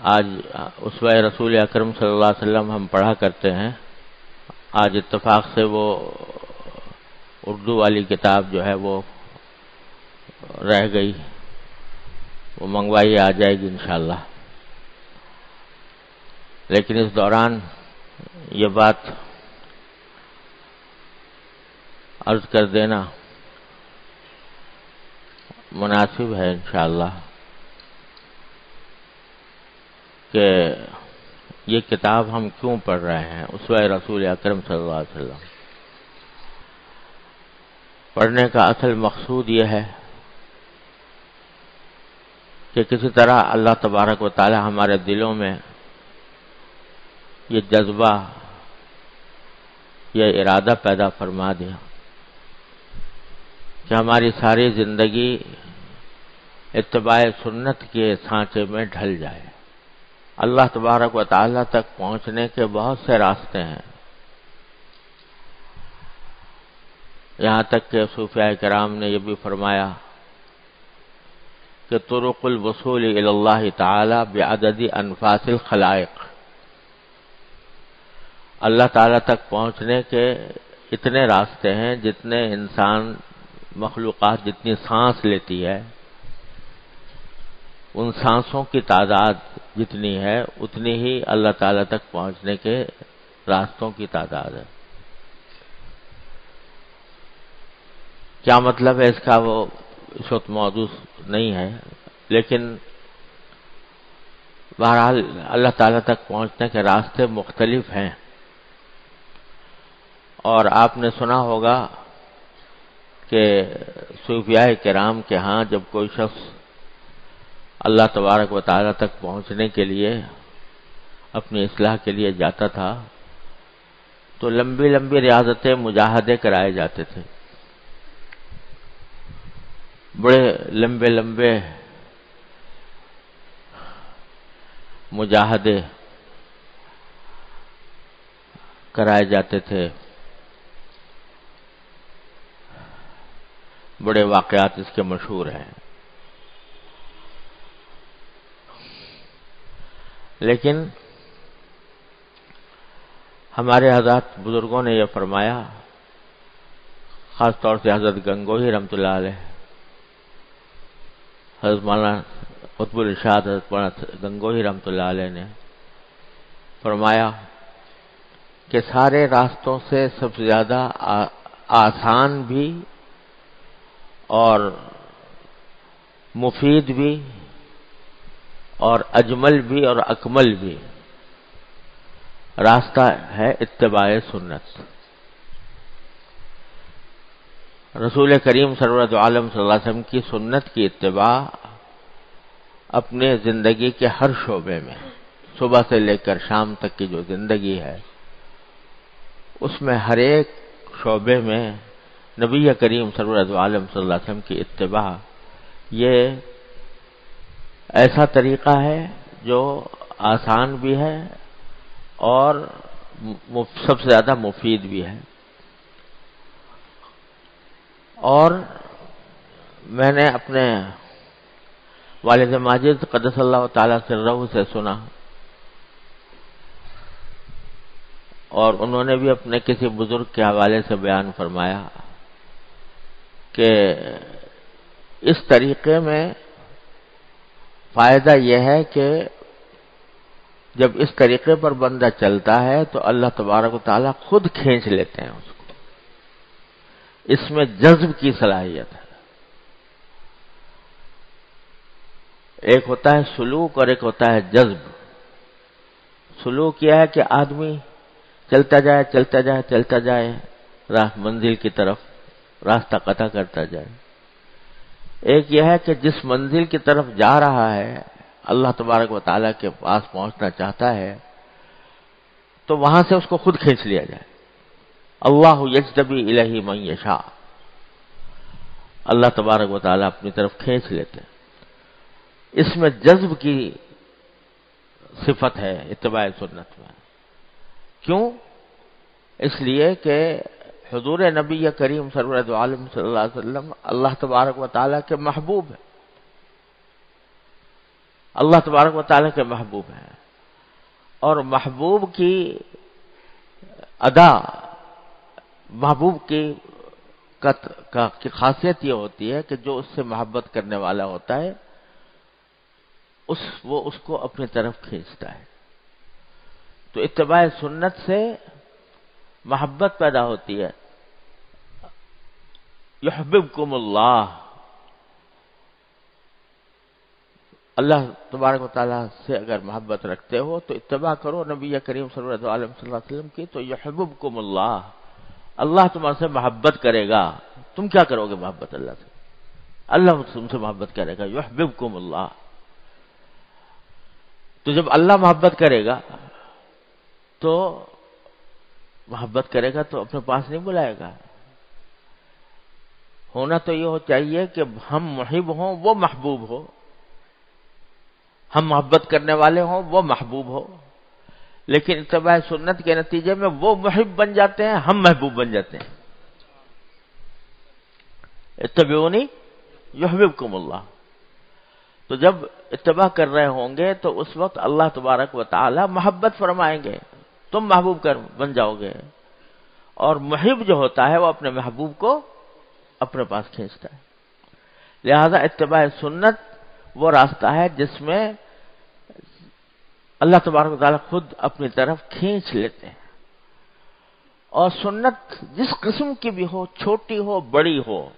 आज उसवा रसूल अकरम सल्लल्लाहु अलैहि वसल्लम हम पढ़ा करते हैं आज इत्तेफाक से वो उर्दू वाली किताब जो है वो रह गई। वो मंगवाई, आ जाएगी इंशाल्लाह। लेकिन इस दौरान ये बात अर्ज़ कर देना मुनासिब है इंशाल्लाह कि ये किताब हम क्यों पढ़ रहे हैं। उसवा रसूल अक्रम सल्लल्लाहु अलैहि वसल्लम पढ़ने का असल मकसूद यह है कि किसी तरह अल्लाह तबारक व ताली हमारे दिलों में ये जज्बा यह इरादा पैदा फरमा दिया कि हमारी सारी ज़िंदगी इतबाय सुन्नत के सांचे में ढल जाए। अल्लाह तबारक व ताला तक पहुँचने के बहुत से रास्ते हैं। यहाँ तक के सूफिया कराम ने यह भी फरमाया कि तुरुकुल वसूल अल्लाह ताला बेअददी अनफासिल खलाइक। अल्लाह ताला तक पहुँचने के इतने रास्ते हैं जितने इंसान मखलूक जितनी सांस लेती है, उन सांसों की तादाद जितनी है, उतनी ही अल्लाह ताला तक पहुँचने के रास्तों की तादाद है। क्या मतलब है इसका वो वक्त मौजूद नहीं है, लेकिन बहरहाल अल्लाह ताला तक पहुँचने के रास्ते मुख्तलिफ़ हैं। और आपने सुना होगा कि सूफिया कराम के यहाँ जब कोई शख्स अल्लाह तबारक व ताला तक पहुँचने के लिए अपनी इसलाह के लिए जाता था तो लंबी लंबी रियाजतें मुजाहदे कराए जाते थे। बड़े लंबे लंबे मुजाहदे कराए जाते थे। बड़े वाकयात इसके मशहूर हैं। लेकिन हमारे हज़रत बुज़ुर्गों ने यह फरमाया खास तौर से हज़रत गंगोही रमतुल्ला हज़रत मौलाना कुतबुल इशाद हज़रत गंगोही रमतुल्ला ने फरमाया कि सारे रास्तों से सबसे ज़्यादा आसान भी और मुफीद भी और अजमल भी और अकमल भी रास्ता है इत्तबाए सुन्नत रसूल करीम सरवरत आलम वसल्लम की सुन्नत की इत्तबा अपने ज़िंदगी के हर शोबे में, सुबह से लेकर शाम तक की जो ज़िंदगी है, उसमें हर एक शोबे में नबी करीम सरवरत आलम वसल्लम की इत्तबा, ये ऐसा तरीका है जो आसान भी है और सबसे ज़्यादा मुफीद भी है। और मैंने अपने वालिद माजिद कदसल्ला तला से सुना। और उन्होंने भी अपने किसी बुज़ुर्ग के हवाले से बयान फरमाया कि इस तरीके में फ़ायदा यह है कि जब इस तरीके पर बंदा चलता है तो अल्लाह तबारक ताला खुद खींच लेते हैं उसको। इसमें जज्ब की सलाहियत है। एक होता है सुलूक और एक होता है जज्ब। सुलूक यह है कि आदमी चलता जाए चलता जाए चलता जाए, राह मंजिल की तरफ़, रास्ता कथा करता जाए। एक यह है कि जिस मंजिल की तरफ़ जा रहा है, अल्लाह तबारक व ताला के पास पहुँचना चाहता है तो वहाँ से उसको खुद खींच लिया जाए। अल्लाह यजदबी इलही मैशा अल्लाह तबारक व ताली अपनी तरफ़ खींच लेते हैं। इसमें जज्ब की सिफत है इतबा सुन्नत में। क्यों? इसलिए कि हजूर नबी करीम सरवरत आलम वसल्लम अल्लाह तबारक व के महबूब है। अल्लाह तबारक व के महबूब है। और महबूब की अदा महबूब की का, का की खासियत यह होती है कि जो उससे मोहब्बत करने वाला होता है उस वो उसको अपनी तरफ़ खींचता है। तो इतबा सुन्नत से मोहब्बत पैदा होती है। यहबिबकुमुल्लाह अल्लाह तबारक ताला से अगर मोहब्बत रखते हो तो इतबा करो। नबी करीम सल्लल्लाहु अलैहि वसल्लम की तो यहबुबकुमुल्लाह अल्लाह तुम्हारे से मोहब्बत करेगा। तुम क्या करोगे मोहब्बत अल्लाह से? अल्लाह तुमसे मोहब्बत करेगा। यहबिबकुमुल्लाह तो जब अल्लाह मोहब्बत करेगा तो मोहब्बत करेगा तो अपने पास नहीं बुलाएगा। होना तो ये हो चाहिए कि हम मुहिब हों, वो महबूब हो। हम मोहब्बत करने वाले हों, वो महबूब हो। लेकिन इतबा सुन्नत के नतीजे में वो मुहिब बन जाते हैं, हम महबूब बन जाते हैं। इतबूनी युहबिबकुमुल्लाह। तो जब इतबा कर रहे होंगे तो उस वक्त अल्लाह तबारक व ताली मोहब्बत फरमाएँगे, तुम महबूब कर बन जाओगे। और मुहिब जो होता है, वो अपने महबूब को अपने पास खींचता है। लिहाजा इतबा सुन्नत वो रास्ता है जिसमें अल्लाह तबारक खुद अपनी तरफ़ खींच लेते हैं। और सुन्नत जिस किस्म की भी हो, छोटी हो, बड़ी हो,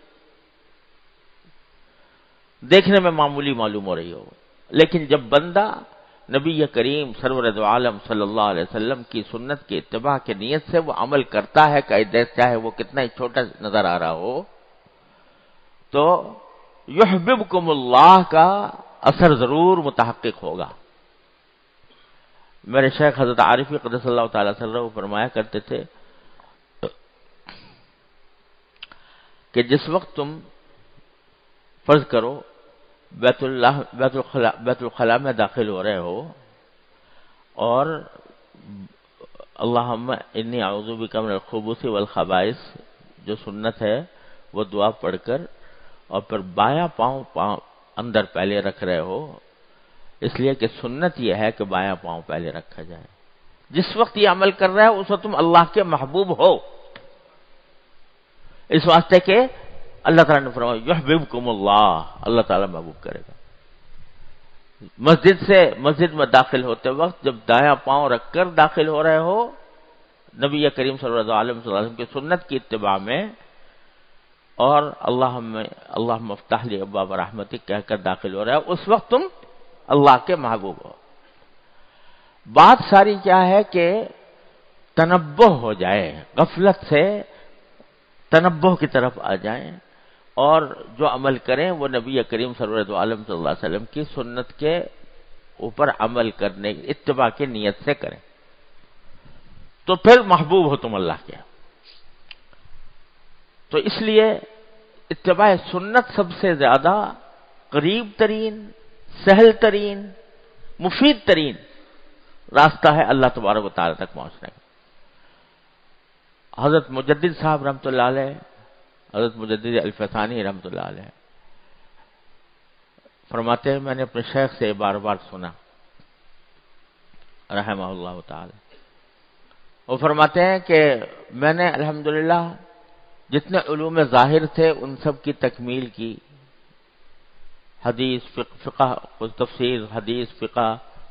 देखने में मामूली मालूम हो रही हो। लेकिन जब बंदा नबी करीम सरवरद आलम सल्लल्लाहु अलैहि वसल्लम की सुन्नत की इतबा के नीयत से वो अमल करता है चाहे वो कितना ही छोटा नज़र आ रहा हो तो युहबिबकुमुल्लाह का असर ज़रूर मुतहक होगा। मेरे शेख हज़रत आरिफी कदसल्ला फरमाया करते थे कि जिस वक्त तुम फ़र्ज़ करो बैतुलखला बैतुलखला में दाखिल हो रहे हो और अल्लाह इन्नी आउजुबी कमर खबूसी वल खबाइस, जो सुन्नत है, वो दुआ पढ़कर और फिर बाया पाँव पाँव अंदर पहले रख रहे हो इसलिए कि सुन्नत यह है कि बाया पाँव पहले रखा जाए। जिस वक्त ये अमल कर रहा है, उस वक्त तुम अल्लाह के महबूब हो। इस वास्ते के अल्लाह ताला ने फरमाया, यहबिबकुमुल्लाह अल्लाह ताला महबूब करेगा। मस्जिद से मस्जिद में दाखिल होते वक्त जब दाया पाँव रखकर दाखिल हो रहे हो, नबी करीम सल्लल्लाहु की सुन्नत की इतबा में और अल्लाह अल्लाह मफ्ताहली अब्बा रहमती कहकर दाखिल हो रहा है, उस वक्त तुम अल्लाह के महबूब हो। बात सारी क्या है कि तनब्बो हो जाए, गफलत से तनब्बो की तरफ़ आ जाए और जो अमल करें वो नबी करीम सरवरत आलम वसल्लम की सुन्नत के ऊपर अमल करने इतबा की नीयत से करें। तो फिर महबूब हो तुम अल्लाह के। तो इसलिए इतबा सुन्नत सबसे ज़्यादा करीब तरीन सहल तरीन, मुफीद तरीन रास्ता है अल्लाह तबारक तार तक पहुँचने का। हज़रत मुजद्दिद साहब रहमत हज़रत मुजद्दिद अल्फसानी रहमत फरमाते हैं, मैंने अपने शेख से बार बार सुना रहम वो फरमाते हैं कि मैंने अल्हम्दुलिल्लाह जितने उलूम ज़ाहिर थे, उन सब की तकमील की। हदीस फ़िका तफसीर हदीस, फ़िका,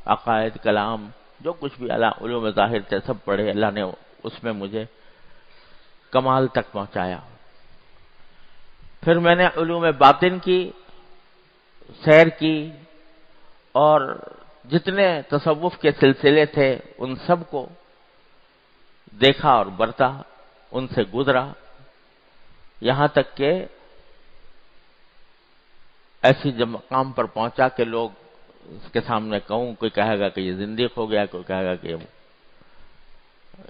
अकायद, कलाम, जो कुछ भी अला उलूम ज़ाहिर थे सब पढ़े, अल्लाह ने उसमें मुझे कमाल तक पहुँचाया। फिर मैंने उलूम बातिन की, सैर की, और जितने तसव्वुफ के सिलसिले थे, उन सबको देखा और बरता, उनसे गुजरा। यहाँ तक के ऐसी जब मकाम पर पहुँचा के लोग उसके सामने कहूँ, कोई कहेगा कि ये ज़िंदगी हो गया, कोई कहेगा कि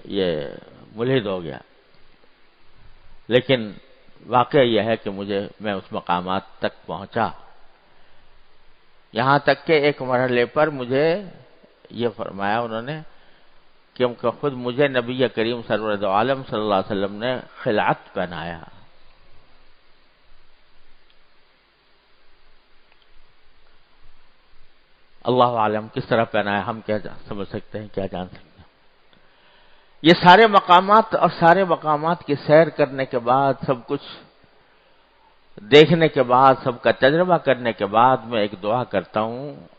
ये मुलहिद हो गया। लेकिन वाकई यह है कि मुझे, मैं उस मकामात तक पहुँचा। यहाँ तक के एक मरहले पर मुझे ये फरमाया उन्होंने क्योंकि खुद मुझे नबी करीम सरवर आलम सल्लल्लाहु अलैहि वसल्लम ने खिलात पहनाया। अल्लाह आलम, किस तरह पहनाया, हम क्या समझ सकते हैं, क्या जान सकते हैं। ये सारे मकामात और सारे मकामात की सैर करने के बाद, सब कुछ देखने के बाद, सबका तजर्बा करने के बाद मैं एक दुआ करता हूँ।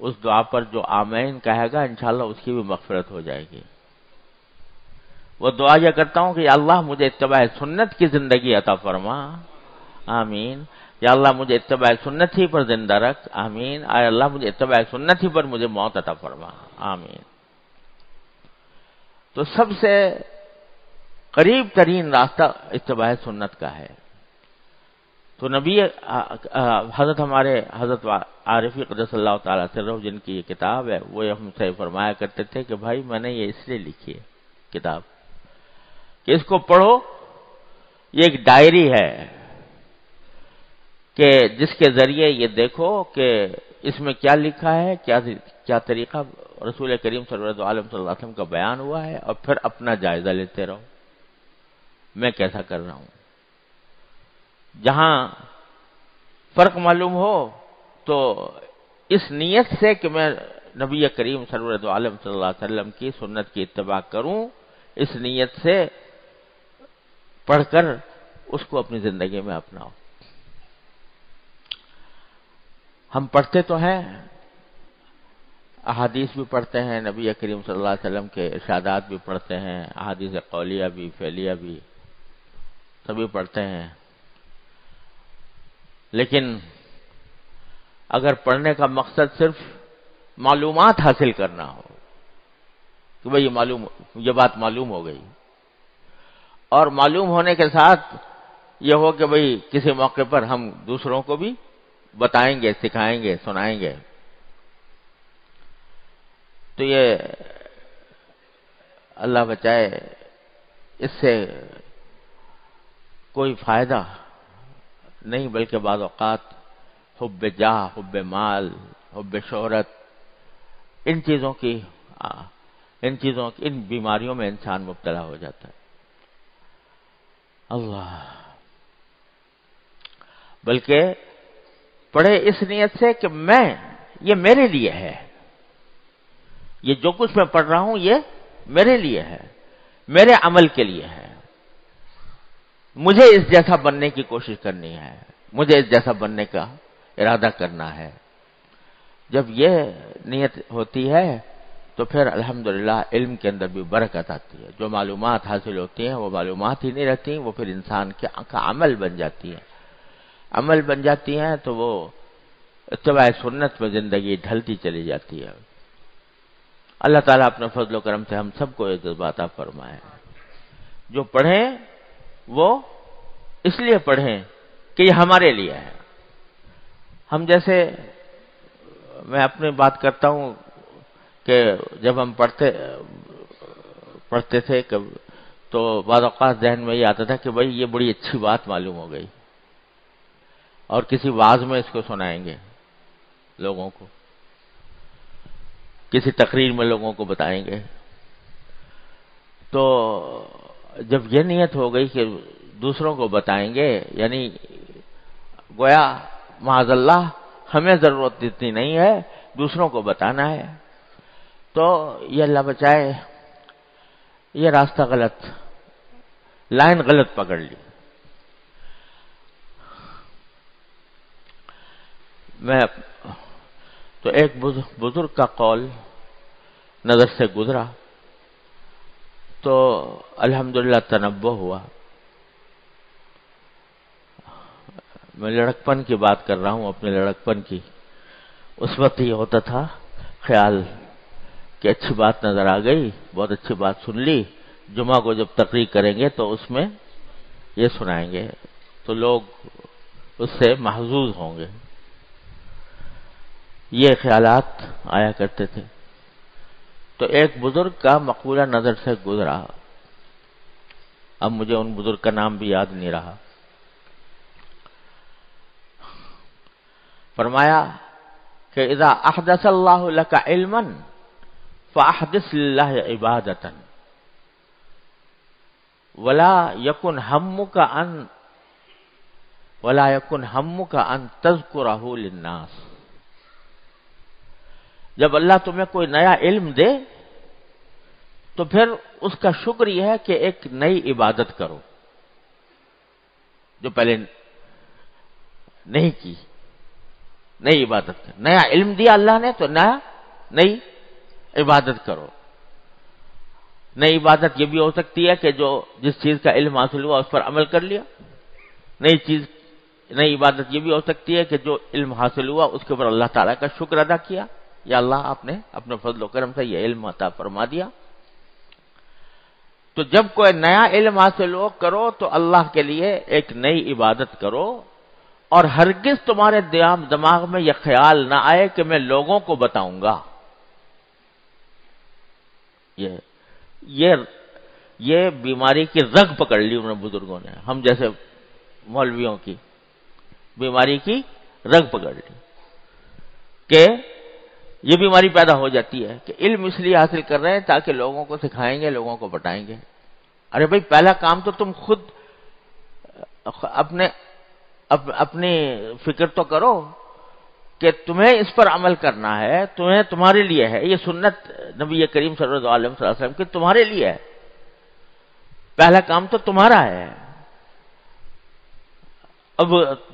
उस दुआ पर जो आमीन कहेगा, इंशाल्लाह उसकी भी मफफरत हो जाएगी। वो दुआ यह करता हूँ कि अल्लाह मुझे इतबा सुन्नत की ज़िंदगी अता फरमा। आमीन। या अल्लाह मुझे इतबा सुन्नत ही पर ज़िंदा रख। आमीन। आय अल्लाह मुझे इतबा सुन्नत ही पर मुझे मौत अता फरमा। आमीन। तो सबसे करीब तरीन रास्ता इतबा सुन्नत का है। तो नबी हज़रत हमारे हज़रत आरिफी कदसल्ला तसरफ जिनकी ये किताब है, वो हमसे फरमाया करते थे कि भाई मैंने ये इसलिए लिखी है, किताब, कि इसको पढ़ो, ये एक डायरी है। कि जिसके ज़रिए ये देखो कि इसमें क्या लिखा है, क्या क्या तरीका रसूल करीम अलैहि वसल्लम का बयान हुआ है और फिर अपना जायजा लेते रहो। मैं कैसा कर रहा हूँ? जहाँ फ़र्क मालूम हो तो इस नीयत से कि मैं नबी करीम अलैहि वसल्लम की सुन्नत की इतबा करूँ, इस नीयत से पढ़कर उसको अपनी ज़िंदगी में अपनाओ हम पढ़ते तो हैं। अहादीस भी पढ़ते हैं, नबी करीम सल्लल्लाहु अलैहि वसल्लम के इर्शादात भी पढ़ते हैं, अहादीस कौलिया भी, फैलिया भी, सभी पढ़ते हैं। लेकिन अगर पढ़ने का मकसद सिर्फ़ मालूम हासिल करना हो, कि भाई ये मालूम, ये बात मालूम हो गई, और मालूम होने के साथ ये हो कि भाई किसी मौके पर हम दूसरों को भी बताएँगे, सिखाएँगे, सुनाएँगे। तो ये अल्लाह बचाए, इससे कोई फ़ायदा नहीं, बल्कि बाद अवकात हुब जा हुब माल हुब शहरत, इन चीज़ों की इन चीज़ों की, इन बीमारियों में इंसान मुबतला हो जाता है। अल्लाह। बल्कि पढ़े इस नियत से कि मैं, ये मेरे लिए है। ये जो कुछ मैं पढ़ रहा हूँ, ये मेरे लिए है। मेरे अमल के लिए है। मुझे इस जैसा बनने की कोशिश करनी है। मुझे इस जैसा बनने का इरादा करना है। जब यह नियत होती है तो फिर अल्हम्दुलिल्लाह इल्म के अंदर भी बरकत आती है। जो मालूमात हासिल होती हैं, वो मालूमात ही नहीं रहती, वो फिर इंसान के, का अमल बन जाती है। अमल बन जाती हैं तो वो इतबा सुन्नत में ज़िंदगी ढलती चली जाती है। अल्लाह ताला अपने फजल करम से हम सबको ये जज्बाता फरमाए। जो पढ़ें, वो इसलिए पढ़ें कि ये हमारे लिए है। हम जैसे, मैं अपनी बात करता हूँ कि जब हम पढ़ते पढ़ते थे, कब तो बाद जहन में ये आता था कि भाई ये बड़ी अच्छी बात मालूम हो गई। और किसी वाज में इसको सुनाएँगे लोगों को। किसी तकरीर में लोगों को बताएँगे। तो जब यह नियत हो गई कि दूसरों को बताएँगे, यानी गोया माजल्ला हमें ज़रूरत इतनी नहीं है, दूसरों को बताना है। तो ये अल्लाह बचाए, ये रास्ता गलत, लाइन गलत पकड़ ली। मैं तो एक बुज़ुर्ग का कौल नज़र से गुजरा तो अल्हम्दुलिल्लाह तनब्बो हुआ। मैं लड़कपन की बात कर रहा हूँ, अपने लड़कपन की। उस वक्त ये होता था, ख्याल कि अच्छी बात नज़र आ गई, बहुत अच्छी बात सुन ली। जुमा को जब तकरीर करेंगे तो उसमें ये सुनाएँगे तो लोग उससे महजूज होंगे। ये ख्यालात आया करते थे। तो एक बुज़ुर्ग का मकबूला नज़र से गुजरा। अब मुझे उन बुज़ुर्ग का नाम भी याद नहीं रहा। फरमाया कि इदा अहदसल्लाका इल्मन फ़ाहदिस इबादतन। वला यकुन हम का अन वला यकुन हम का अन तस्कुराहू जब अल्लाह तुम्हें कोई नया इल्म दे तो फिर उसका शुक्र यह है कि एक नई इबादत करो, जो पहले नहीं की। नई इबादत कर। नया इल्म दिया अल्लाह ने तो नया, नई इबादत करो। नई इबादत यह भी हो सकती है कि जो जिस चीज़ का इल्म हासिल हुआ, उस पर अमल कर लिया। नई चीज़, नई इबादत यह भी हो सकती है कि जो इल्म हासिल हुआ, उसके ऊपर अल्लाह ताला का शुक्र अदा किया। या अल्लाह आपने अपने फजल करम से यह इल्म अता फरमा दिया। तो जब कोई नया इल्म हासिल हो, करो तो अल्लाह के लिए एक नई इबादत करो और हरगिज तुम्हारे दिमाग में यह ख्याल ना आए कि मैं लोगों को बताऊँगा। ये ये ये बीमारी की रग पकड़ ली उन्होंने बुज़ुर्गों ने। हम जैसे मौलवियों की बीमारी की रग पकड़ ली कि ये बीमारी पैदा हो जाती है कि इल्म इसलिए हासिल कर रहे हैं ताकि लोगों को सिखाएँगे लोगों को बताएँगे। अरे भाई पहला काम तो तुम खुद अपने अप, अपनी फ़िक्र तो करो कि तुम्हें इस पर अमल करना है तुम्हें तुम्हारे लिए है। ये सुन्नत नबी करीम सल्लल्लाहु की तुम्हारे लिए है। पहला काम तो तुम्हारा है। अब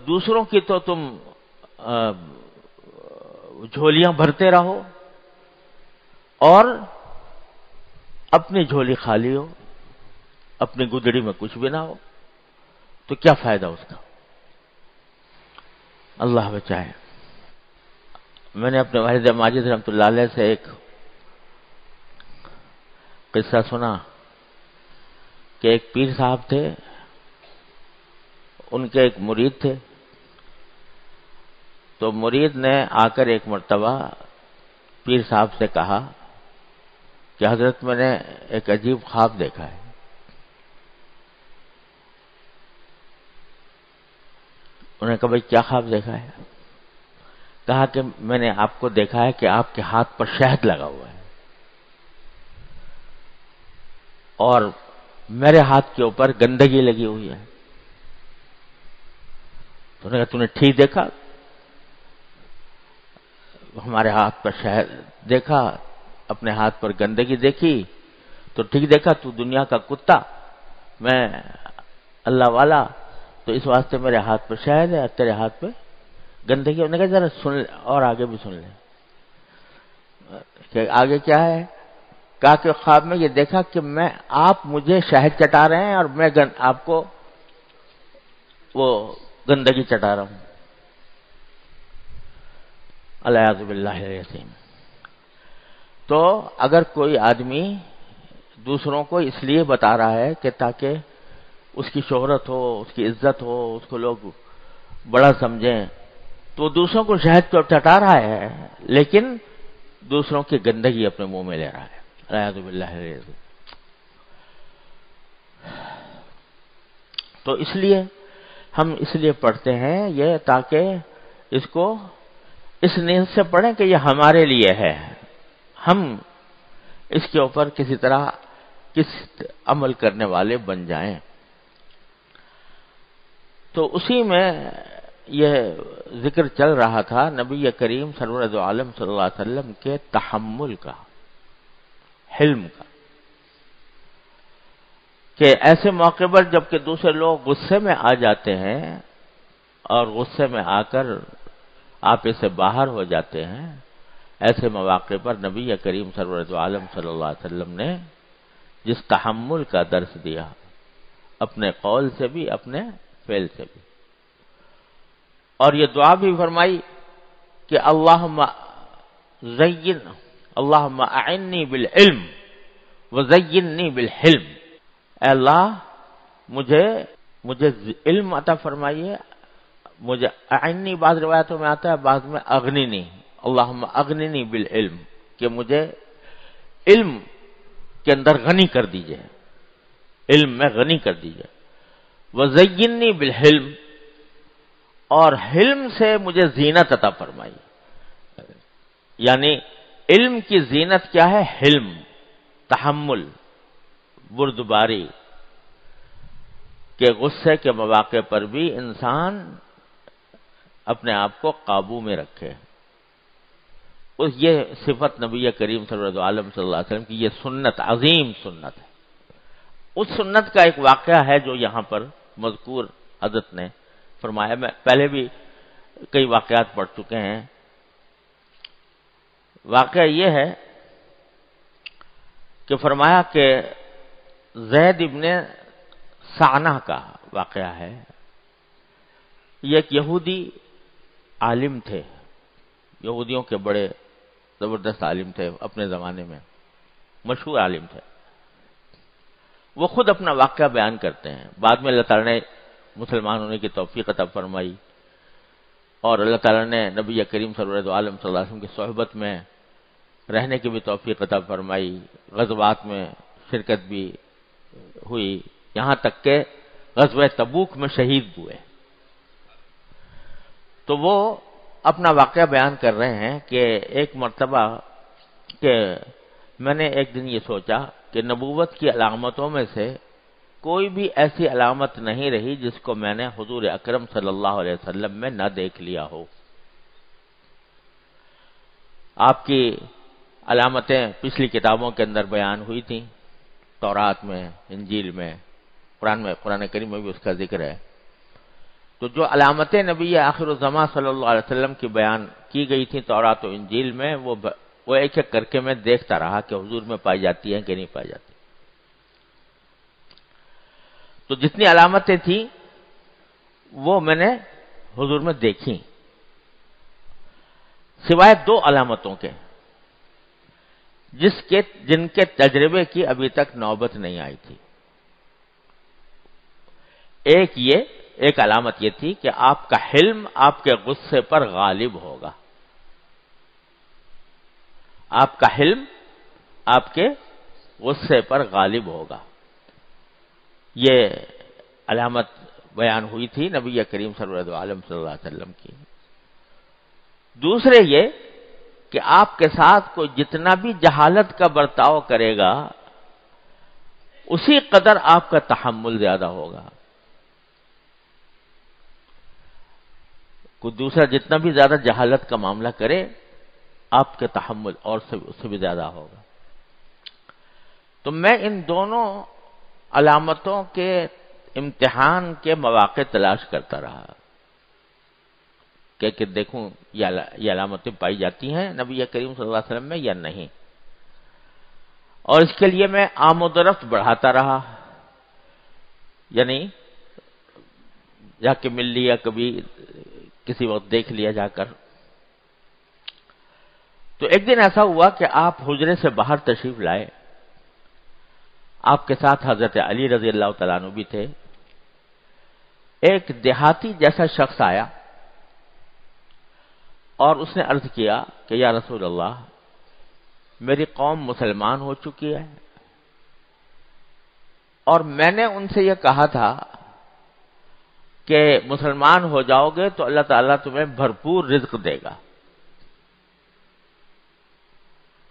दूसरों की तो तुम झोलियाँ भरते रहो और अपनी झोली खाली हो, अपनी गुदड़ी में कुछ भी ना हो तो क्या फ़ायदा उसका? अल्लाह बचाए मैंने अपने वाहिद माजिद रमतुल्ला से एक किस्सा सुना कि एक पीर साहब थे, उनके एक मुरीद थे। तो मुरीद ने आकर एक मरतबा पीर साहब से कहा कि हज़रत मैंने एक अजीब ख्वाब देखा है। उन्होंने कहा, भाई, क्या ख्वाब देखा है? कहा कि, मैंने आपको देखा है कि आपके हाथ पर शहद लगा हुआ है और मेरे हाथ के ऊपर गंदगी लगी हुई है। तो उन्होंने कहा, तूने ठीक देखा? हमारे हाथ पर शहद देखा अपने हाथ पर गंदगी देखी तो ठीक देखा तू दुनिया का कुत्ता मैं अल्लाह वाला तो इस वास्ते मेरे हाथ पर शहद है तेरे हाथ पे गंदगी उन्होंने कहा जरा सुन ले और आगे भी सुन ले। आगे क्या है? कहा कि ख्वाब में ये देखा कि मैं आप मुझे शहद चटा रहे हैं और मैं गन, आपको वो गंदगी चटा रहा हूँ। अलायाजुबिल्लासीम तो अगर कोई आदमी दूसरों को इसलिए बता रहा है कि ताकि उसकी शोहरत हो, उसकी इज़्ज़त हो, उसको लोग बड़ा समझें तो दूसरों को शहद को चटा रहा है, लेकिन दूसरों की गंदगी अपने मुँह में ले रहा है। तो इसलिए हम इसलिए पढ़ते हैं ये ताकि इसको इस नीयत से पढ़ें कि यह हमारे लिए है। हम इसके ऊपर किसी तरह किस अमल करने वाले बन जाएँ। तो उसी में यह ज़िक्र चल रहा था नबी करीम सरवरद आलम सल्लल्लाहु वसल्लम के तहमुल का, हिल्म का, कि ऐसे मौके पर जबकि दूसरे लोग गुस्से में आ जाते हैं और गुस्से में आकर आप इसे बाहर हो जाते हैं। ऐसे मौके पर नबी करीम सरवरद आलम सल्लल्लाहु ने जिस तहमुल का दर्श दिया, अपने कौल से भी, अपने फेल से भी। और ये दुआ भी फरमाई कि अल्लाह जयिन अल्लाह आइनी बिल इल्म व जयिनी बिल हिल्म। अल्लाह, मुझे मुझे इल्म अता फरमाइए मुझे आइनी बाद रिवायतों में आता है बाद में अग्निनी अल्लाह अग्निनी बिल इल्म, कि मुझे इल्म के अंदर गनी कर दीजिए। इल्म में गनी कर दीजिए। वजयनी बिलहिल्म और हिल्म से मुझे जीनत अता फरमाई यानी इल्म की जीनत क्या है? हिल्म तहमुल बुरदबारी, के गुस्से के मौाक़े पर भी इंसान अपने आप को काबू में रखे। उस ये सिफत नबी करीम आलम वसल्लम की ये सुन्नत, अजीम सुन्नत है। उस सुन्नत का एक वाक़ है जो यहाँ पर मजकूर हज़रत ने फरमाया। मैं पहले भी कई वाकयात पढ़ चुके हैं। वाक़ ये है कि फरमाया कि जैद इबन साना का वाक़ है। ये एक यहूदी आलिम थे। यहूदियों के बड़े ज़बरदस्त आलिम थे अपने ज़माने में। मशहूर आलिम थे। वो खुद अपना वाक्य बयान करते हैं। बाद में अल्लाह ताला ने मुसलमान होने की तोफ़ी अता फरमाई और अल्लाह ताला ने नबी करीम सल्लल्लाहु अलैहि वसल्लम की सोहबत में रहने की भी तोफ़ी अता फरमाई। गजबात में शिरकत भी हुई। यहाँ तक के गजब तबूक में शहीद हुए। तो वो अपना वाक्य बयान कर रहे हैं कि एक मरतबा के मैंने एक दिन ये सोचा कि नबूवत की अलामतों में से कोई भी ऐसी अलामत नहीं रही जिसको मैंने हजूर अक्रम सल्लल्लाहु अलैहि में न देख लिया हो। आपकी अलामतें पिछली किताबों के अंदर बयान हुई थी, तौरात में, इंजील में, कुरान में, कुरान करीम में भी उसका ज़िक्र है। तो जो अलामतें नबी आखिर जमा सल्लल्लाहु अलैहि वसल्लम की बयान की गई थी तौरात इंजील में, वो वो एक एक करके मैं देखता रहा कि हुजूर में पाई जाती हैं कि नहीं पाई जाती। तो जितनी अलामतें थी, वो मैंने हुजूर में देखी। सिवाय दो अलामतों के, जिसके, जिनके तजर्बे की अभी तक नौबत नहीं आई थी। एक ये एक अलामत यह थी कि आपका हिल्म आपके गुस्से पर गालिब होगा। आपका हिल्म आपके गुस्से पर गालिब होगा। ये अलामत बयान हुई थी नबी करीम सल्लल्लाहु अलैहि वसल्लम की। दूसरे ये कि आपके साथ कोई जितना भी जहालत का बर्ताव करेगा, उसी कदर आपका तहमुल ज़्यादा होगा। कोई दूसरा जितना भी ज़्यादा जहालत का मामला करे आपके तहमुल और उससे भी ज़्यादा होगा। तो मैं इन दोनों अलामतों के इम्तिहान के मौाक़े तलाश करता रहा। कि, कि देखूँ ये अलामतें पाई जाती हैं नबी करीम सल्लल्लाहु वसल्लम में या नहीं। और इसके लिए मैं आमोदरफ्त बढ़ाता रहा। यानी जाके मिल लिया कभी किसी वक्त देख लिया जाकर। तो एक दिन ऐसा हुआ कि आप हुजरे से बाहर तशरीफ़ लाए। आपके साथ हज़रत अली रज़ी अल्लाह तलानु भी थे। एक देहाती जैसा शख्स आया और उसने अर्ज़ किया कि, या रसूल अल्लाह मेरी कौम मुसलमान हो चुकी है। और मैंने उनसे यह कहा था कि मुसलमान हो जाओगे तो अल्लाह ताला तुम्हें भरपूर रिज्क देगा।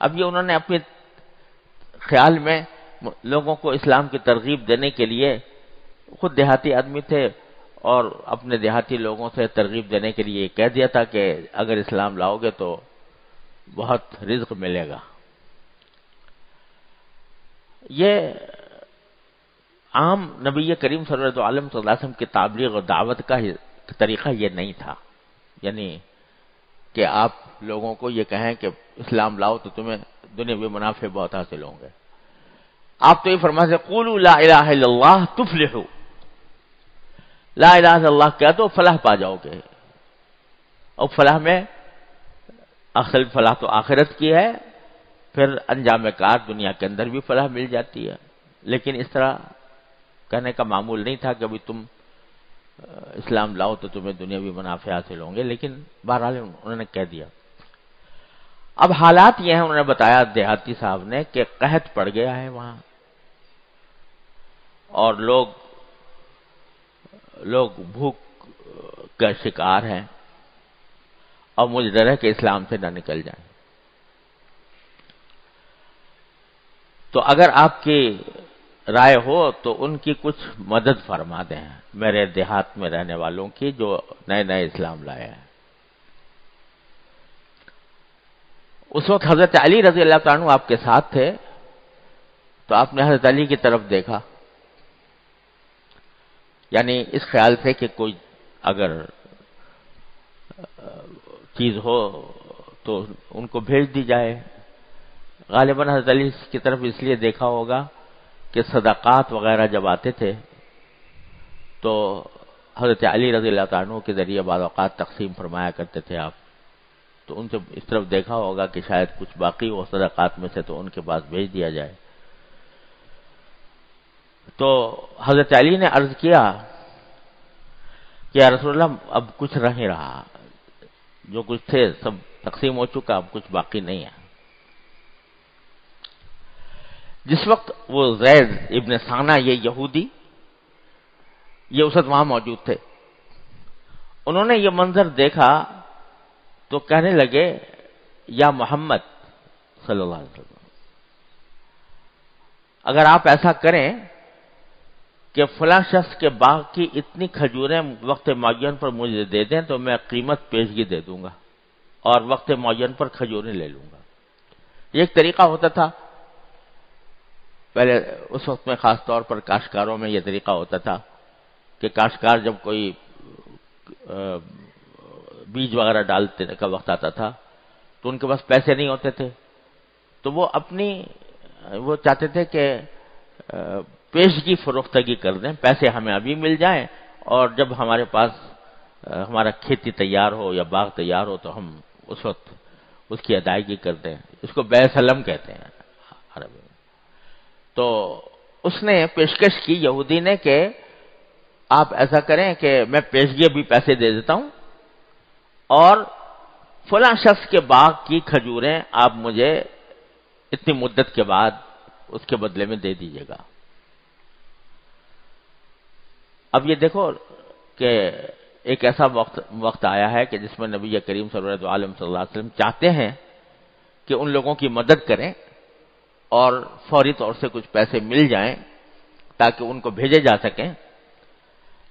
अब ये उन्होंने अपने ख्याल में लोगों को इस्लाम की तरगीब देने के लिए खुद देहाती आदमी थे और अपने देहाती लोगों से तरगीब देने के लिए कह दिया था कि अगर इस्लाम लाओगे तो बहुत रिज्क मिलेगा। ये आम नबी करीम सल्लल्लाहु अलैहि की ताबलीग और दावत का तरीका ये नहीं था। यानी कि आप लोगों को ये कहें कि इस्लाम लाओ तो तुम्हें दुनियावी मुनाफे बहुत हासिल होंगे। आप तो ये फरमा से कुलू ला इलाहा तुफलिहु। ला क्या तो फलाह पा जाओगे। और फलाह में असल फलाह तो आखिरत की है, फिर अंजाम कार दुनिया के अंदर भी फलाह मिल जाती है। लेकिन इस तरह कहने का मामूल नहीं था कि अभी तुम इस्लाम लाओ तो तुम्हें दुनियावी मुनाफे हासिल होंगे, लेकिन बहरहाल उन्होंने कह दिया। अब हालात यह है, उन्होंने बताया देहाती साहब ने कि कहत पड़ गया है वहाँ। और लोग लोग भूख का शिकार हैं और मुझे डर है कि इस्लाम से ना निकल जाए। तो अगर आपकी राय हो तो उनकी कुछ मदद फरमा दें मेरे देहात में रहने वालों की जो नए नए इस्लाम लाए हैं। उस वक्त हज़रत अली रज़ी अल्लाह तु आपके साथ थे तो आपने हज़रत अली की तरफ़ देखा। यानी इस ख्याल से कि कोई अगर चीज़ हो तो उनको भेज दी जाए। गालिबन हज़रत अली की तरफ़ इसलिए देखा होगा कि सदाकत वगैरह जब आते थे तो हज़रत अली रज़ी अल्लाह के ज़रिए बाज़ात तकसीम फरमाया करते थे आप। तो उनसे इस तरफ़ देखा होगा कि शायद कुछ बाकी हो सदाकत में से तो उनके पास भेज दिया जाए। तो हज़रत अली ने अर्ज़ किया कि रसोल्ला अब कुछ नहीं रहा। जो कुछ थे, सब तकसीम हो चुका, अब कुछ बाकी नहीं है। जिस वक्त वो जैद इब्न साना, ये यहूदी, ये उस वहाँ मौजूद थे। उन्होंने ये मंजर देखा तो कहने लगे, या मोहम्मद सल्लल्लाहु अलैहि वसल्लम, अगर आप ऐसा करें कि फला शख्स के बाग की इतनी खजूरें वक्त मुन पर मुझे दे दें तो मैं कीमत पेशगी दे दूँगा और वक्त मुन पर खजूरें ले लूँगा। एक तरीका होता था पहले उस वक्त में खास तौर पर काश्तकारों में यह तरीका होता था कि काश्तकार जब कोई बीज वगैरह डालते का वक्त आता था तो उनके पास पैसे नहीं होते थे। तो वो अपनी, वो चाहते थे कि पेशगी फरोख्तगी कर दें, पैसे हमें अभी मिल जाएँ, और जब हमारे पास हमारा खेती तैयार हो या बाग तैयार हो तो हम उस वक्त उसकी अदायगी कर दें। इसको बैसलम कहते हैं। तो उसने पेशकश की यहूदी ने कि आप ऐसा करें कि मैं पेशगी भी पैसे दे देता हूँ और फला शख्स के बाग की खजूरें आप मुझे इतनी मुद्दत के बाद उसके बदले में दे दीजिएगा। अब ये देखो कि एक ऐसा वक्त वक्त आया है कि जिसमें नबी करीम सल्लल्लाहु अलैहि वसल्लम चाहते हैं कि उन लोगों की मदद करें और फौरी तौर से कुछ पैसे मिल जाएँ ताकि उनको भेजे जा सकें।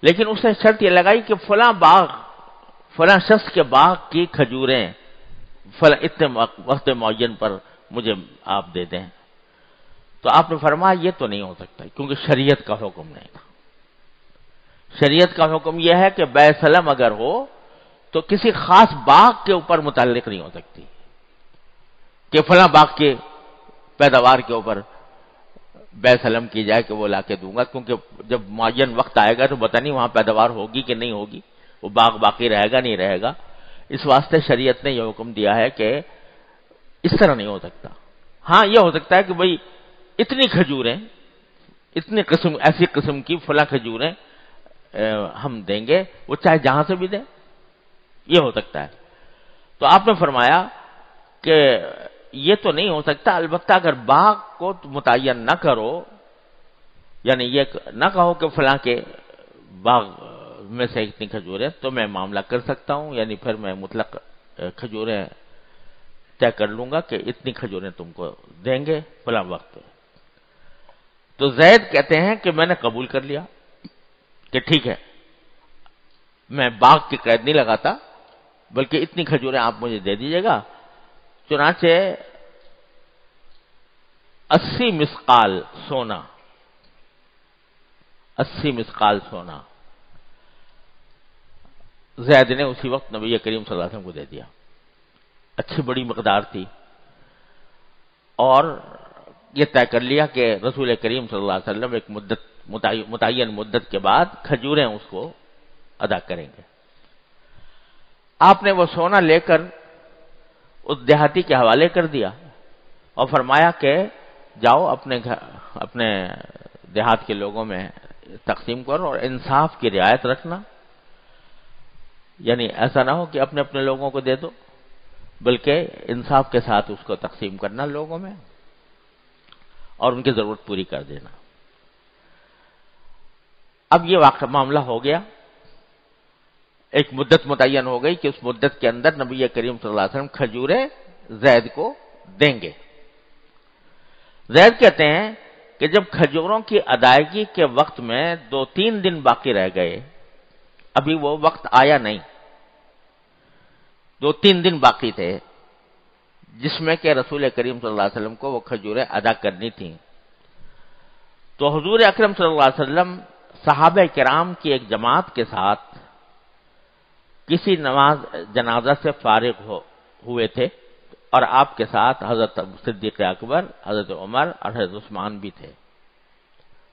लेकिन उसने शर्त यह लगाई कि फला बाग, फला शख्स के बाग की खजूरें, फला इतने वक्त मुन पर मुझे आप दे दें। तो आपने फरमाया, ये तो नहीं हो सकता, क्योंकि शरीयत का हुक्म नहीं था। शरीयत का हुक्म यह है कि बैसलम अगर हो तो किसी खास बाग के ऊपर मुतल नहीं हो सकती, कि फला बाग के पैदावार के ऊपर बैसलम की जाए कि वो लाके दूँगा, क्योंकि जब मुन वक्त आएगा तो पता नहीं वहाँ पैदावार होगी कि नहीं होगी, वो बाग बाकी रहेगा, नहीं रहेगा। इस वास्ते शरीयत ने यह हुक्म दिया है कि इस तरह नहीं हो सकता। हाँ, यह हो सकता है कि भाई, इतनी खजूरें, इतनी किस्म, ऐसी किस्म की फला खजूरें हम देंगे, वो चाहे जहाँ से भी दें ये हो सकता है। तो आपने फरमाया कि ये तो नहीं हो सकता। अलबत्ता अगर बाग को मुतन न करो, यानी ये न कहो कि फला के बाग में से इतनी खजूरें तो मैं मामला कर सकता हूँ, यानी फिर मैं मुतलक खजूरें तय कर लूँगा कि इतनी खजूरें तुमको देंगे फला वक्त। तो जैद कहते हैं कि मैंने कबूल कर लिया कि ठीक है, मैं बाघ की कैद नहीं लगाता, बल्कि इतनी खजूरें आप मुझे दे दीजिएगा चुनाचे अस्सी मिसकाल सोना। अस्सी मिसकाल सोना। जैद ने उसी वक्त नबी करीम सल्लल्लाहु को दे दिया। अच्छी बड़ी मकदार थी। और यह तय कर लिया कि रसूल करीम सल्लल्लाहु अलैहि वसल्लम एक मुद्दत मुतन मुद्दत के बाद खजूरें उसको अदा करेंगे। आपने वो सोना लेकर उस देहाती के हवाले कर दिया और फरमाया कि जाओ अपने घर, अपने देहात के लोगों में तकसीम करो और इंसाफ की रियायत रखना। यानी ऐसा ना हो कि अपने अपने लोगों को दे दो, बल्कि इंसाफ के साथ उसको तकसीम करना लोगों में और उनकी ज़रूरत पूरी कर देना। अब ये वाक मामला हो गया। एक मुद्दत मुतन हो गई कि उस मुद्दत के अंदर नबी करीम वसल्लम खजूरें जैद को देंगे। जैद कहते हैं कि जब खजूरों की अदायगी के वक्त में दो तीन दिन बाकी रह गए, अभी वो वक्त आया नहीं। दो तीन दिन बाकी थे, जिसमें कि रसूल करीम सल्लल्लाहु को वो खजूरें अदा करनी थी। तो हजूर अकरम वसल्लम साहब कराम की एक जमात के साथ किसी नमाज़ जनाजा से फारिग हो, हुए थे और आपके साथ हज़रत सिद्दीक अकबर हज़रत उमर और हज़रत उस्मान भी थे।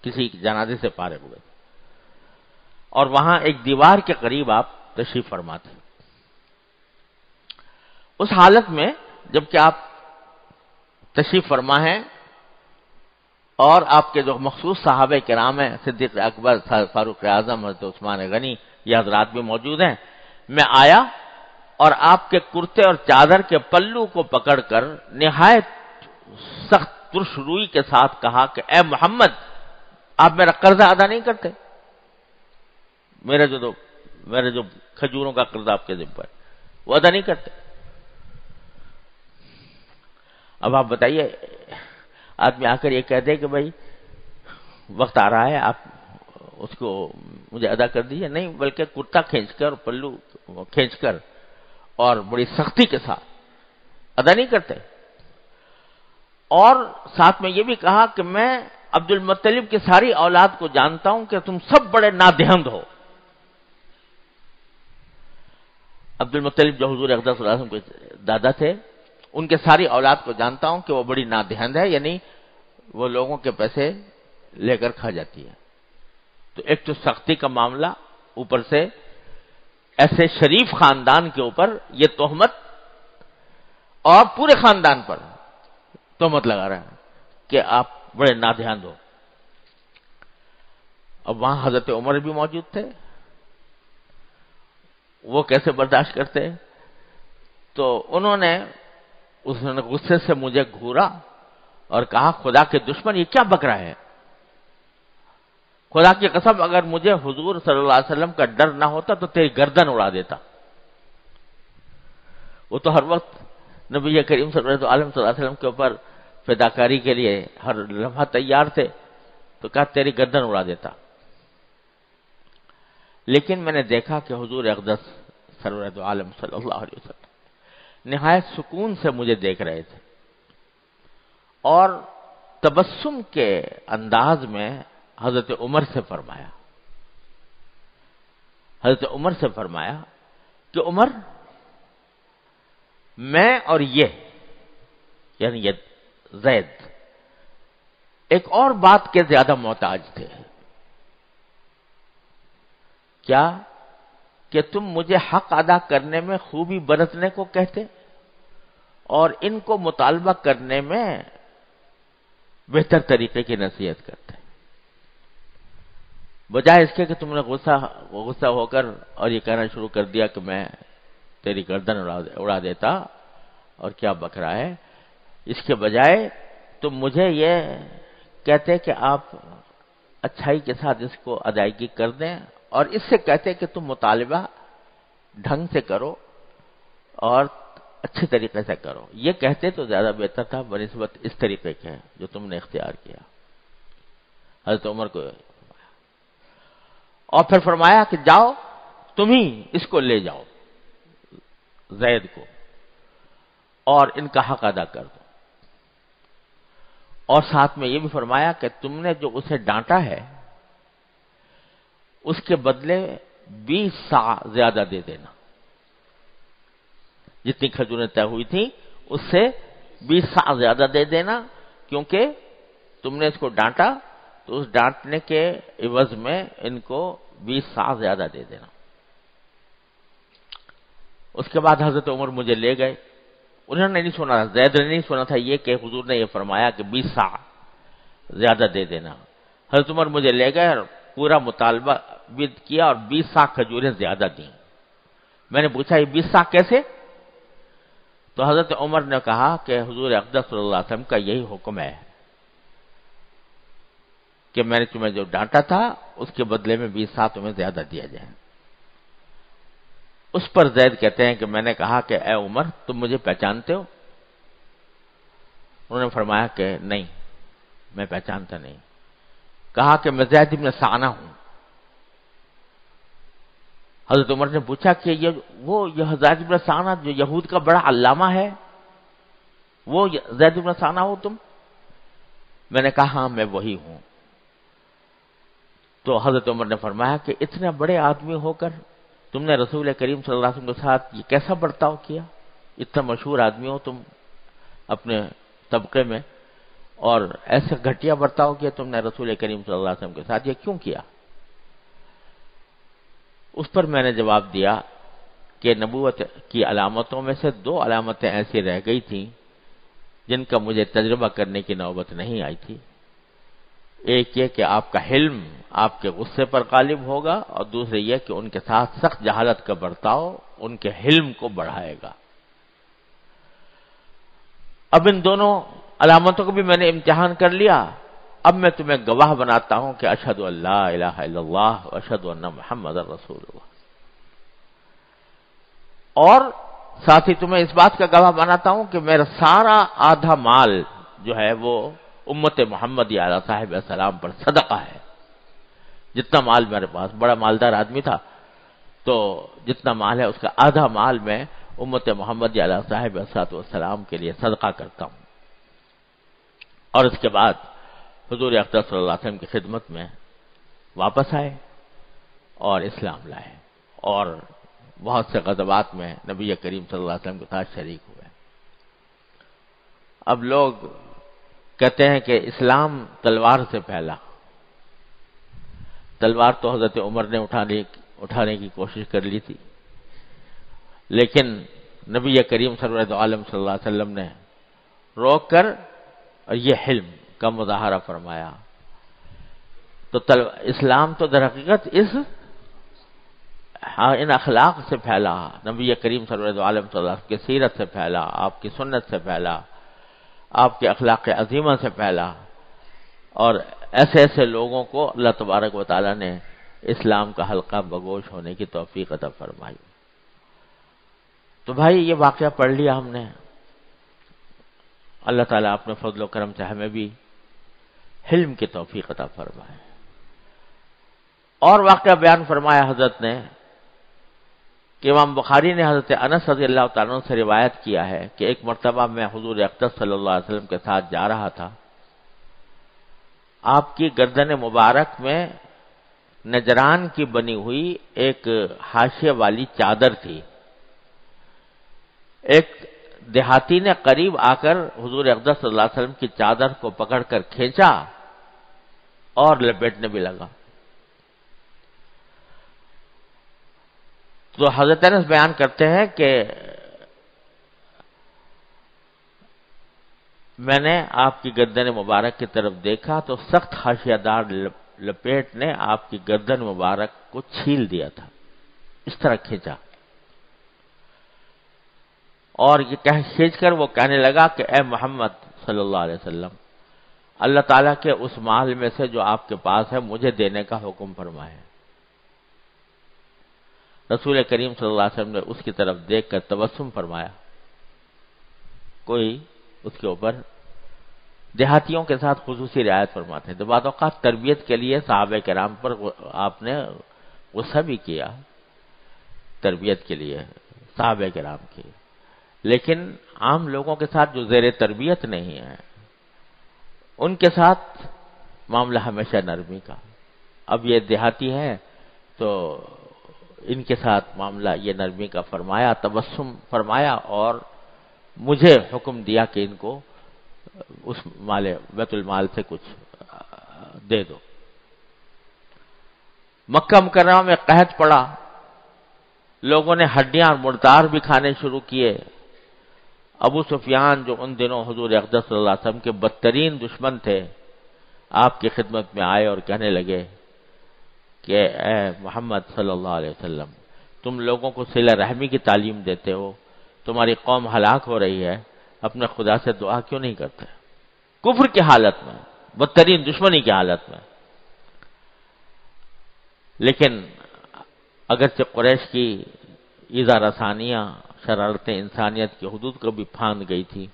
किसी जनाजे से फारिग हुए थे। और वहाँ एक दीवार के करीब आप तशरीफ़ फरमा थे उस हालत में जबकि आप तशरीफ़ फरमा है और आपके जो मखसूस साहब कराम है सिद्दीक अकबर फारूक आज़म हज़रत उस्मान गनी ये हजरात भी मौजूद हैं मैं आया और आपके कुर्ते और चादर के पल्लू को पकड़कर निहायत सख्त तुरशरुई के साथ कहा कि, ए मोहम्मद, आप मेरा कर्जा अदा नहीं करते। मेरे जो दो, मेरे जो खजूरों का कर्जा आपके जिम पर वो अदा नहीं करते। अब आप बताइए, आदमी आकर ये कह दे कि भाई, वक्त आ रहा है, आप उसको मुझे अदा कर दीजिए। नहीं, बल्कि कुर्ता खींचकर, पल्लू खींचकर और बड़ी सख्ती के साथ। अदा नहीं करते। और साथ में यह भी कहा कि मैं अब्दुल मुत्तलिब की सारी औलाद को जानता हूँ कि तुम सब बड़े नादेहंद हो। अब्दुल मुत्तलिब जो हजूर अकदस के दादा थे, उनके सारी औलाद को जानता हूँ कि वो बड़ी नादेहंद है, यानी वो लोगों के पैसे लेकर खा जाती है। तो एक तो सख्ती का मामला ऊपर से, ऐसे शरीफ खानदान के ऊपर ये तोहमत, और पूरे खानदान पर तोहमत लगा रहे हैं कि आप बड़े ना ध्यान दो अब वहाँ हज़रत उमर भी मौजूद थे। वो कैसे बर्दाश्त करते? तो उन्होंने उसने गुस्से से मुझे घूरा और कहा, खुदा के दुश्मन, ये क्या बकरा है? खुदा की कसम, अगर मुझे हुजूर सल्लल्लाहु अलैहि वसल्लम का डर ना होता तो तेरी गर्दन उड़ा देता। वो तो हर वक्त नबी करीम अलैहि वसल्लम के ऊपर फिदाकारी के लिए हर लम्हा तैयार थे तो कहा, तेरी गर्दन उड़ा देता। लेकिन मैंने देखा कि हुजूर अकदस सरवरत आलम सल्लल्लाहु अलैहि वसल्लम निहायत सुकून से मुझे देख रहे थे। और तबस्सुम के अंदाज में हज़रत उमर से फरमाया, हज़रत उमर से फरमाया कि उमर, मैं और ये, यानी ये जैद, एक और बात के ज़्यादा मोहताज थे। क्या कि तुम मुझे हक अदा करने में खूबी बरतने को कहते और इनको मुतालबा करने में बेहतर तरीके की नसीहत करते? बजाय इसके कि तुमने गुस्सा गुस्सा होकर और ये कहना शुरू कर दिया कि मैं तेरी गर्दन उड़ा, उड़ा देता और क्या बकरा है? इसके बजाय तुम मुझे ये कहते कि आप अच्छाई के साथ इसको अदायगी कर दें और इससे कहते कि तुम मुतालबा ढंग से करो और अच्छे तरीके से करो। ये कहते तो ज़्यादा बेहतर था बनस्बत इस तरीके के जो तुमने इख्तियार किया। हज़रत उमर को और फिर फरमाया कि जाओ, तुम ही इसको ले जाओ, जैद को, और इनका हक अदा कर दो। और साथ में यह भी फरमाया कि तुमने जो उसे डांटा है, उसके बदले बीस सा ज़्यादा दे देना। जितनी खजूरें तय हुई थी, उससे बीस सा ज़्यादा दे देना, क्योंकि तुमने इसको डांटा तो उस डांटने के इवज में इनको बीस साल ज़्यादा दे देना। उसके बाद हज़रत उमर मुझे ले गए। उन्होंने नहीं सुना था जैद ने नहीं सुना था ये कि हुजूर ने ये फरमाया कि बीस साल ज़्यादा दे देना। हज़रत उमर मुझे ले गए और पूरा मुतालबा विद किया और बीस साख खजूरें ज़्यादा दी। मैंने पूछा, ये बीस साख कैसे? तो हज़रत उमर ने कहा कि हजूर अकदस का यही हुक्म है। कि मैंने तुम्हें जो डांटा था, उसके बदले में बीस सात तुम्हें ज़्यादा दिया जाए। उस पर जैद कहते हैं कि मैंने कहा कि, ए उमर, तुम मुझे पहचानते हो? उन्होंने फरमाया कि, नहीं, मैं पहचानता नहीं। कहा कि, मैं जैद इब्न साना हूँ। हज़रत उमर ने पूछा कि, ये, वो यह जैद इब्न साना, जो यहूद का बड़ा अल्लामा है, वो जैद इब्न साना हो तुम? मैंने कहा हाँ मैं वही हूँ। तो हज़रत उमर ने फरमाया कि इतने बड़े आदमी होकर तुमने रसूल करीम वसल्लम के साथ ये कैसा बर्ताव किया? इतना मशहूर आदमी हो तुम अपने तबके में और ऐसे घटिया बर्ताव किया तुमने रसूल करीम वसल्लम के साथ? ये क्यों किया? उस पर मैंने जवाब दिया कि नबूवत की अलामतों में से दो अलामतें ऐसी रह गई थी जिनका मुझे तजर्बा करने की नौबत नहीं आई थी। एक ये कि आपका हिल्म आपके गुस्से पर गालिब होगा और दूसरे ये कि उनके साथ सख्त जहालत का बर्ताव उनके हिल्म को बढ़ाएगा। अब इन दोनों अलामतों को भी मैंने इम्तिहान कर लिया। अब मैं तुम्हें गवाह बनाता हूँ कि अशद अल्लाह अशद मोहम्मद रसूल और साथ ही तुम्हें इस बात का गवाह बनाता हूँ कि मेरा सारा आधा माल जो है वो उम्मत मोहम्मद आला साहिब सलाम पर सदका है। जितना माल मेरे पास, बड़ा मालदार आदमी था तो जितना माल है, उसका आधा माल मैं उम्मत मोहम्मद साहिब सलाम के लिए सदका करता हूँ। और इसके बाद हजूर अख्तर वसल्लम की खिदमत में वापस आए और इस्लाम लाए और बहुत से गजबात में नबी करीम वसल्लम के साथ शरीक हुए। अब लोग कहते हैं कि इस्लाम तलवार से फैला। तलवार तो हज़रत उमर ने उठाने उठाने की कोशिश कर ली थी। लेकिन नबी करीम सरवर आलम सल्लल्लाहु अलैहि वसल्लम ने रोक कर और ये हिल्म का मुजाहरा फरमाया। तो इस्लाम तो दरहकीकत इस हाँ इन अखलाक से फैला। नबी करीम सरवर आलम की सीरत से फैला, आपकी सुन्नत से फैला। आपके अखलाक अजीमा से फैला। और ऐसे ऐसे लोगों को अल्लाह तबारक वाली ने इस्लाम का हल्का बगोश होने की तोफ़ी अदा फरमाई। तो भाई, ये वाक़ पढ़ लिया हमने। अल्लाह ताला अपने फजल करम से हमें भी हिल्म की तोफ़ी अता फरमाए। और वाक़ बयान फरमाया हज़रत ने कि इमाम बुखारी ने हज़रत अनस रज़ी अल्लाह तु से रिवायत किया है कि एक मरतबा मैं हजूर अख्तर सल्लल्लाहु अलैहि वसल्लम के साथ जा रहा था। आपकी गर्दन मुबारक में नजरान की बनी हुई एक हाशिया वाली चादर थी। एक देहाती ने करीब आकर हजूर अकदर सल्लल्लाहु अलैहि वसल्लम की चादर को पकड़कर खींचा और लपेटने भी लगा। तो हज़रत अनस बयान करते हैं कि मैंने आपकी गर्दन मुबारक की तरफ़ देखा तो सख्त हाशियादार लपेट ने आपकी गर्दन मुबारक को छील दिया था। इस तरह खींचा। और ये कह, खींचकर वो कहने लगा कि, ए मोहम्मद सल्लल्लाहु अलैहि वसल्लम, अल्लाह ताला के उस माल में से जो आपके पास है, मुझे देने का हुक्म फरमाए। रसूल करीम सल्लल्लाहु अलैहि वसल्लम ने उसकी तरफ़ देखकर तबस्सुम फरमाया, कोई उसके ऊपर देहातियों के साथ खसूसी रियायत फरमाते हैं। तो का तरबियत के लिए साहब कराम पर आपने गुस्सा भी किया तरबियत के लिए, साहब कराम की। लेकिन आम लोगों के साथ जो जेर तरबियत नहीं है, उनके साथ मामला हमेशा नरमी का। अब ये देहाती है तो इनके साथ मामला ये नरमी का फरमाया, तबस्सुम फरमाया और मुझे हुक्म दिया कि इनको उस माले, बैतुल माल से कुछ दे दो। मक्का मुकर्रमा में कहत पड़ा, लोगों ने हड्डियाँ और मुर्दार भी खाने शुरू किए। अबू सुफियान, जो उन दिनों हजूर अकदस के बदतरीन दुश्मन थे, आपकी खिदमत में आए और कहने लगे कि मोहम्मद सल्लल्लाहु अलैहि वसल्लम, तुम लोगों को सिला रहमी की तालीम देते हो, तुम्हारी कौम हलाक हो रही है, अपने खुदा से दुआ क्यों नहीं करते? कुफर की हालत में, बदतरीन दुश्मनी की हालत में। लेकिन अगरचे कुरैश की ईजा रसानियाँ, शरारतें इंसानियत की हदूद को भी फांद गई थी,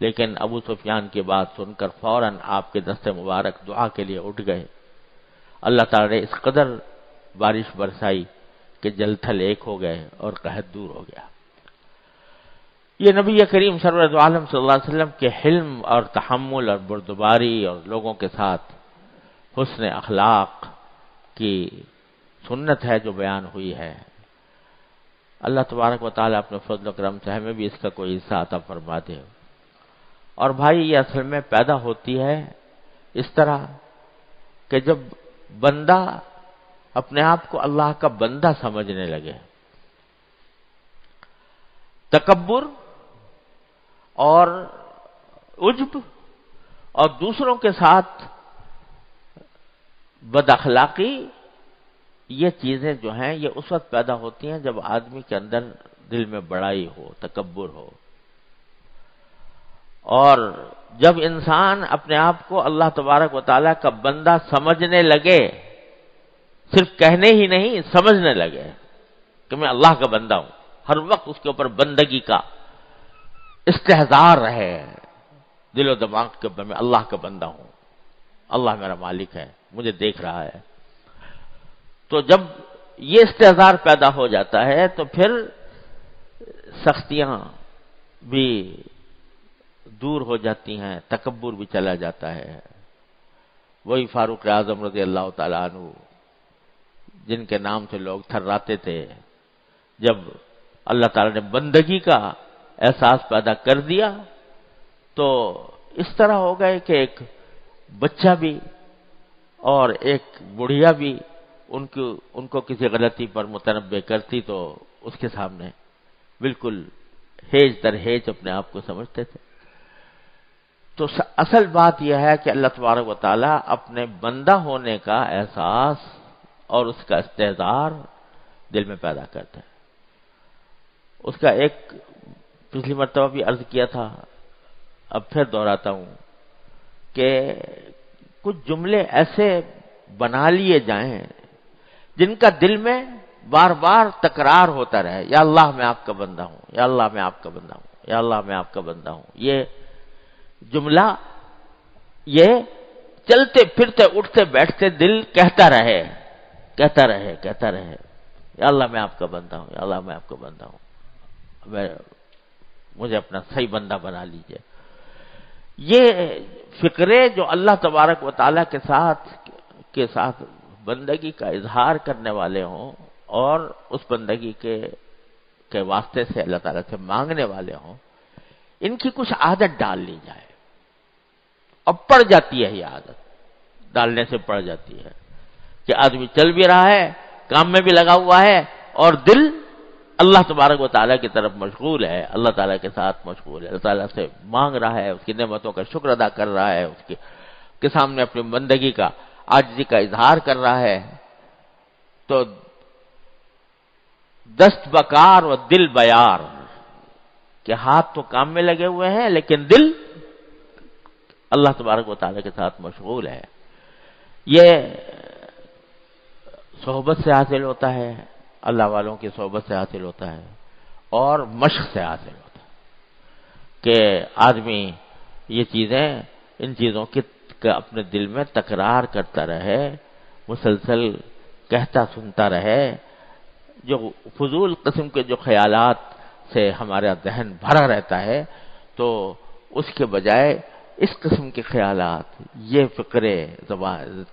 लेकिन अबू सुफियान की बात सुनकर फ़ौरन आपके दस्ते मुबारक दुआ के लिए उठ गए। अल्लाह ताला ने इस कदर बारिश बरसाई कि जलथल एक हो गए और कहत दूर हो गया। ये नबी करीम सरवर आलम वसल्लम के हिल्म और तहमुल और बुरदबारी और लोगों के साथ हुसन अखलाक की सुन्नत है जो बयान हुई है। अल्लाह तबारक व अपने फजल करम से हमें भी इसका कोई हिस्सा आता फरमा दे। और भाई, ये असल में पैदा होती है इस तरह कि जब बंदा अपने आप को अल्लाह का बंदा समझने लगे। तकबर और उज्ब और दूसरों के साथ बदअखलाकी, ये चीज़ें जो हैं, ये उस वक्त पैदा होती हैं जब आदमी के अंदर दिल में बड़ाई हो तकबर हो। और जब इंसान अपने आप को अल्लाह तबारक वाली का बंदा समझने लगे, सिर्फ़ कहने ही नहीं, समझने लगे कि मैं अल्लाह का बंदा हूँ। हर वक्त उसके ऊपर बंदगी का इस्तेजार रहे। दिलो दिमाग के ऊपर मैं अल्लाह का बंदा हूँ। अल्लाह मेरा मालिक है, मुझे देख रहा है। तो जब ये इस्तेजार पैदा हो जाता है तो फिर सख्तियाँ भी दूर हो जाती हैं तकबर भी चला जाता है। वही फारूक आज़म रज़ी अल्लाह तु जिनके नाम से लोग थर्राते थे, जब अल्लाह ताला ने बंदगी का एहसास पैदा कर दिया तो इस तरह हो गए कि एक बच्चा भी और एक बुढ़िया भी उनको उनको किसी गलती पर मुतनबे करती तो उसके सामने बिल्कुल हेज दर हेज अपने आप को समझते थे। तो असल बात यह है कि अल्लाह तबारक वाली अपने बंदा होने का एहसास और उसका इस्तेजार दिल में पैदा करता है। उसका एक पिछली मरतबा भी अर्ज़ किया था, अब फिर दोहराता हूँ कि कुछ जुमले ऐसे बना लिए जाएँ जिनका दिल में बार बार तकरार होता रहे, या अल्लाह मैं आपका बंदा हूँ, या अल्लाह मैं आपका बंदा हूँ, या अल्लाह मैं आपका बंदा हूँ। ये जुमला, ये चलते, फिरते, उठते, बैठते दिल कहता रहे कहता रहे कहता रहे अल्लाह मैं आपका बंदा हूँ अल्लाह मैं आपका बंदा हूँ, मैं, मुझे अपना सही बंदा बना लीजिए। ये फिक्रे जो अल्लाह तबारक व ताला के साथ के साथ बंदगी का इजहार करने वाले हों और उस बंदगी के के वास्ते से अल्लाह ताला से मांगने वाले हों, इनकी कुछ आदत डाल ली जाए। अब पड़ जाती है ये आदत। डालने से पड़ जाती है कि आदमी चल भी रहा है, काम में भी लगा हुआ है और दिल अल्लाह तबारक व ताला की तरफ़ मशगूल है, अल्लाह ताला के साथ मशगूल है, अल्लाह ताला से मांग रहा है, उसकी नेमतों का शुक्र अदा कर रहा है, उसके के सामने अपनी बंदगी का आजी का इजहार कर रहा है। तो दस्त बकार व दिल बयार, के हाथ तो काम में लगे हुए हैं, लेकिन दिल अल्लाह तबारक वाली के साथ मशगूल है। ये सोहबत से हासिल होता है, अल्लाह वालों की सोहबत से हासिल होता है और मश्क से हासिल होता है कि आदमी ये चीज़ें, इन चीज़ों की अपने दिल में तकरार करता रहे, मुसलसल कहता सुनता रहे, जो फजूल कस्म के जो ख्यालात से हमारा जहन भरा रहता है तो उसके बजाय इस किस्म के ख्याल ये फिक्रे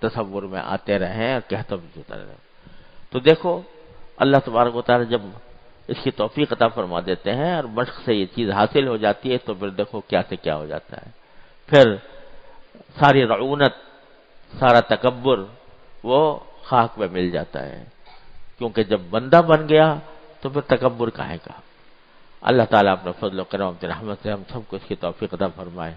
तस्वुर में आते रहे और कहते जुता रहे। तो देखो, अल्लाह तबारक वाली जब इसकी तोफ़ी अता फरमा देते हैं और मश्क से ये चीज़ हासिल हो जाती है तो फिर देखो क्या से क्या हो जाता है। फिर सारी रऊनत, सारा तकबर वो खाक में मिल जाता है। क्योंकि जब बंदा बन गया तो फिर तकबर कहे का अल्लाह ताला अपने फजल करम रहमत से हम सबको इसकी तोफ़ी अदा फरमाए।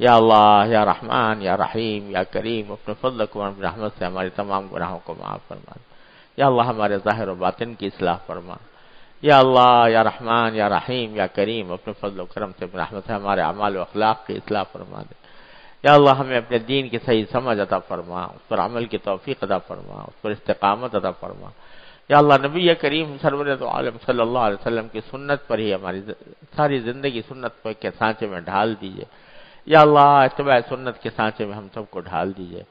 या अल्लाह या रहमान या रहीम या करीम अपने फजल को रहमत से हमारे तमाम गुनाहों को माफ़ फरमा या अल्लाह हमारे ज़ाहिर बातिन की असलाह फरमा या अल्लाह या रहमान या रहीम या करीम अपने फजल करम से रहमत से हमारे अमाल अखलाक की असलाह फरमा दे या अल्लाह हमें अपने दीन की सही समझ अदा फरमा उस पर अमल की तोफ़ी अदा फरमा उस पर इस्तकामत अदा फरमा या अल्लाह नबी करीम सरवर तो आलम सल्लल्लाहु अलैहि वसल्लम की सुन्नत पर ही हमारी सारी ज़िंदगी सुन्नत पर के सांचे में ढाल दीजिए या अल्लाह इतबा सुन्नत के सांचे में हम सबको ढाल दीजिए।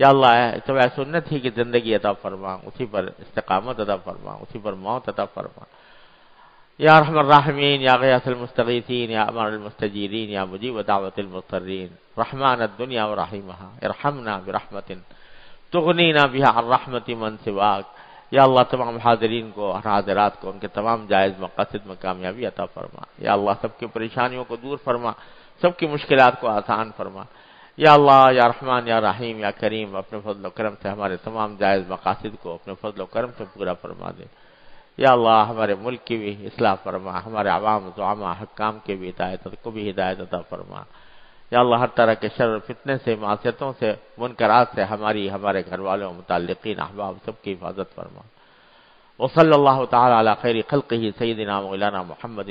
या अल्लाह इतबा सुन्नत ही की ज़िंदगी अदा फरमा उसी पर इस्तकामत अदा फरमा उसी पर मौत अदा फरमा या रहमीन, या गयासलमस्तगीसीन या अमरमस्तजीरीन या मुजीब दावतमस्तरीन रहमान दुनिया व रहीमहा, इरहमना बिरहमतिन, तुगनीना बिहा रहमति मन सिवाक। या अल्लाह, तमाम हाजरीन को और हाजरात को, उनके तमाम जायज़ मकासद में कामयाबी अता फरमा। या अल्लाह, सबकी परेशानियों को दूर फरमा। सबकी मुश्किल को आसान फरमा। या अल्लाह, या रहमान, या रहीम, या करीम, अपने फजल करम से हमारे तमाम जायज़ मकासद को अपने फजल करम से पूरा फरमा दे। या अल्लाह, हमारे मुल्क की भी असलाह फरमा, हमारे आवाम जुआमा हकाम के भी हिदायत, को भी हिदायत अदा फरमा। या अल्लाह, हर तरह के शर फितने से मासीतों से, मुनकरात से हमारी, हमारे घर वालों मुतलिन अहबाब सबकी हिफाजत फरमा। वसल्ला तला खैर खल्क ही सईदना मौलाना महमद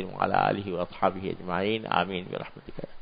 वसहाबी अजमाइन। आमीन। बरहमत